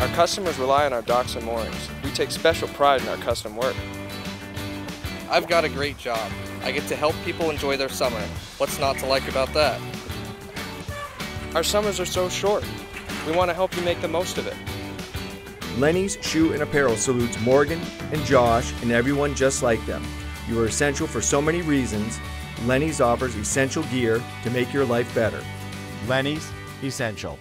Our customers rely on our docks and moorings. We take special pride in our custom work. I've got a great job. I get to help people enjoy their summer. What's not to like about that? Our summers are so short. We want to help you make the most of it. Lenny's Shoe and Apparel salutes Morgan and Josh and everyone just like them. You are essential for so many reasons. Lenny's offers essential gear to make your life better. Lenny's Essential.